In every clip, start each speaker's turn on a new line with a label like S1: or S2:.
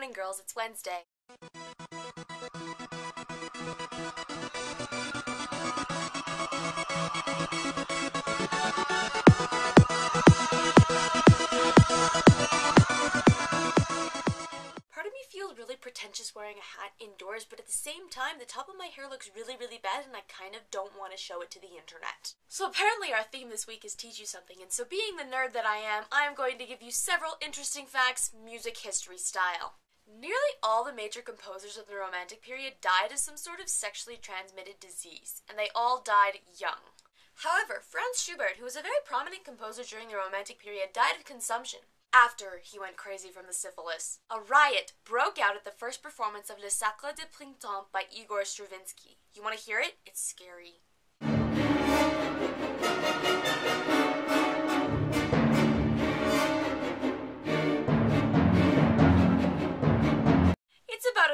S1: morning, girls. It's Wednesday. Part of me feels really pretentious wearing a hat indoors, but at the same time, the top of my hair looks really, really bad, and I kind of don't want to show it to the internet. So, apparently, our theme this week is Teach You Something, and so being the nerd that I am, I am going to give you several interesting facts, music history style. Nearly all the major composers of the Romantic period died of some sort of sexually transmitted disease, and they all died young. However, Franz Schubert, who was a very prominent composer during the Romantic period, died of consumption after he went crazy from the syphilis. A riot broke out at the first performance of Le Sacre de Printemps by Igor Stravinsky. You want to hear it? It's scary.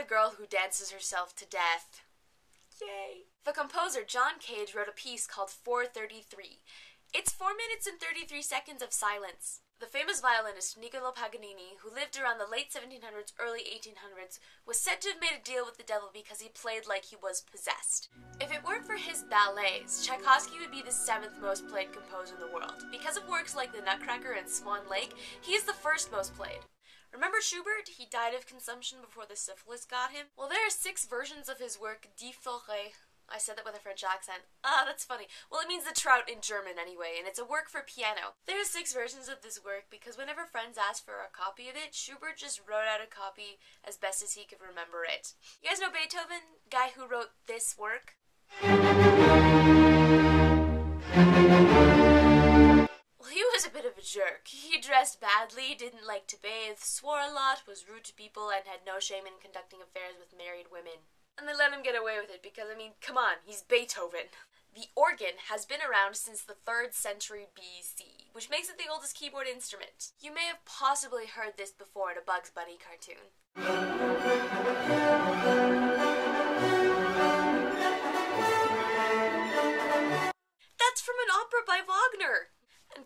S1: Girl who dances herself to death. Yay! The composer John Cage wrote a piece called 433. It's 4 minutes and 33 seconds of silence. The famous violinist Niccolo Paganini, who lived around the late 1700s, early 1800s, was said to have made a deal with the devil because he played like he was possessed. If it weren't for his ballets, Tchaikovsky would be the seventh most played composer in the world. Because of works like The Nutcracker and Swan Lake, he is the first most played. Remember Schubert? He died of consumption before the syphilis got him. Well, there are six versions of his work, Die Forelle. I said that with a French accent. Ah, that's funny. Well, it means the trout in German anyway, and it's a work for piano. There are six versions of this work because whenever friends asked for a copy of it, Schubert just wrote out a copy as best as he could remember it. You guys know Beethoven, guy who wrote this work? Badly, didn't like to bathe, swore a lot, was rude to people, and had no shame in conducting affairs with married women. And they let him get away with it because, I mean, come on, he's Beethoven. The organ has been around since the 3rd century BC, which makes it the oldest keyboard instrument. You may have possibly heard this before in a Bugs Bunny cartoon.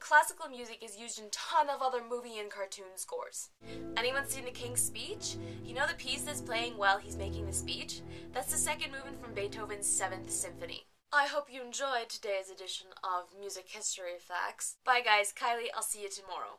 S1: Classical music is used in ton of other movie and cartoon scores. Anyone seen The King's Speech? You know the piece that's playing while he's making the speech? That's the second movement from Beethoven's Seventh Symphony. I hope you enjoyed today's edition of Music History Facts. Bye guys, Kylie, I'll see you tomorrow.